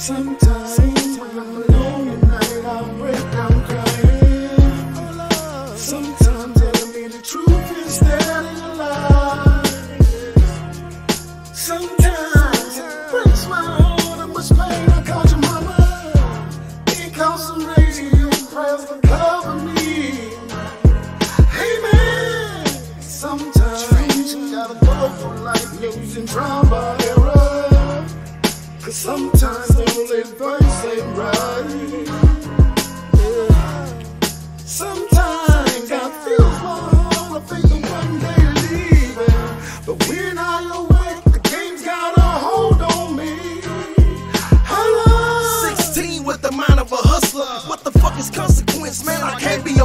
Sometimes when I'm alone at night, I break down crying. Sometimes telling me the truth. Sometimes Cause sometimes only advice ain't right. Sometimes fills my heart, I think of one day leaving. But when I awake, the game's got a hold on me. Hello. 16 with the mind of a hustler. What the fuck is consequence, man? I can't be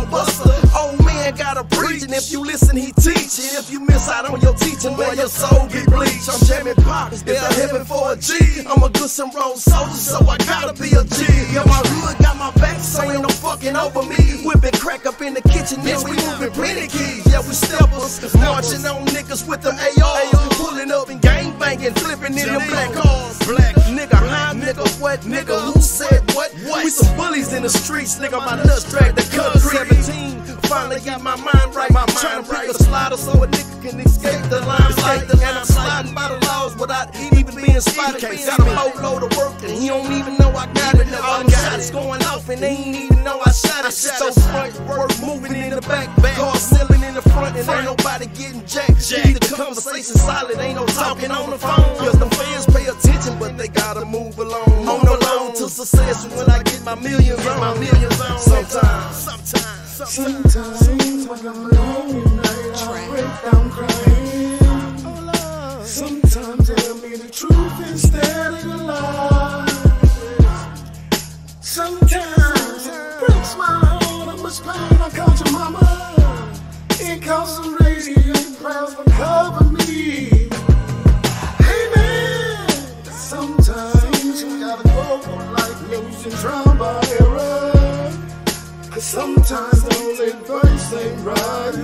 preaching. If you listen, he teaching. If you miss out on your teaching, boy, your soul get bleached. I'm jamming pop. Is there heaven for a G? I'm a good and roll soldier, so I gotta be a G. Yeah, my hood got my back, so ain't no fucking over me. Whipping crack up in the kitchen, yeah, we moving plenty keys. Yeah, we steppers. Marching on niggas with them AR. Pulling up and gang banging, flipping in them black cars. Black nigga, high nigga, what nigga? Who said what? We some bullies in the streets, nigga. My nuts drag the concrete. 17, finally got my mind right. My trying to pick a slider so a nigga can escape the limelight. And I'm sliding by the laws without even being spotted. Got a boatload of work and he don't even know I got it. All them shots going off and they ain't even know I shot it. So front work moving in the back, car selling in the front and ain't nobody getting jacked. Keep the conversation solid, ain't no talking on the phone. Cause them fans pay attention, but they gotta move along. On the road to success when I get my millions on. My millions on. Sometimes, sometimes, when I'm night, I break down crying. Sometimes tell me the truth instead of the lies. Sometimes it breaks my heart, how much pain I caused your mama. It costs some radio prayers to cover me. Hey man, sometimes you gotta go losing trauma error. Cause sometimes the only advice ain't right.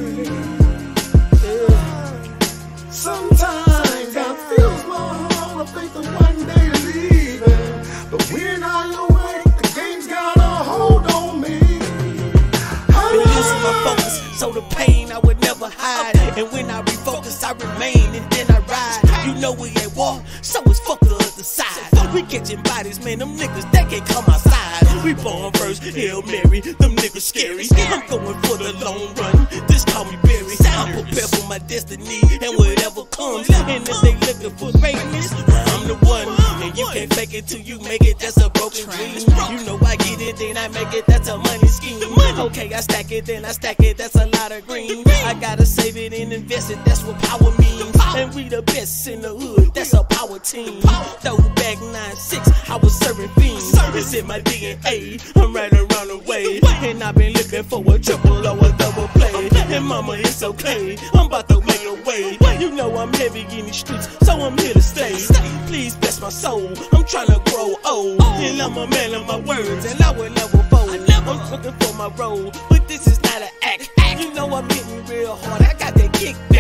Yeah. Sometimes God fills my heart, I think the one day leaving. But when I awake, the game's got a hold on me. Been losing my focus, so the pain I would never hide. And when I refocus, I remain and then I ride. You know we at war, so it's fuck the other side. We catching bodies, man, them niggas, they can't come outside. We born first, Hail Mary, them niggas scary. I'm going for the long run, just call me Barry. I'm prepared for my destiny and whatever comes. And if they looking for greatness, I'm the one. And you can't fake it till you make it, that's a broken dream. You know I get it, then I make it, that's a money scheme. Okay, I stack it, then I stack it, that's a lot of green. I gotta save it and invest it, that's what power means. And we the best in the hood, that's a power team. Throw back 9-6, I was serving fiends. It's in my DNA, I'm right around the way. And I've been looking for a triple or a double play. And mama, it's okay, I'm about to make a way. You know I'm heavy in these streets, so I'm here to stay. Please bless my soul, I'm trying to grow old. And I'm a man of my words, and I will never fold. I'm looking for my role, but this is not an act. You know I'm hitting real hard, I got that kickback.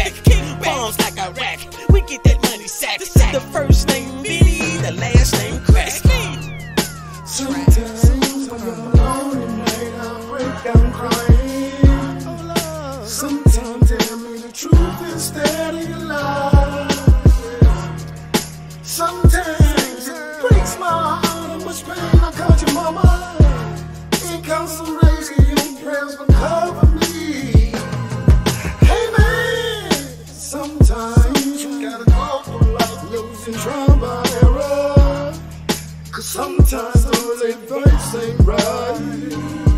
Prayers cover me. Hey man, sometimes you gotta go for life losing trauma error. Cause sometimes the advice ain't right.